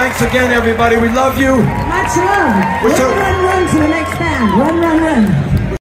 Thanks again, everybody. We love you. Much love. Run, run, run to the next band. Run, run, run.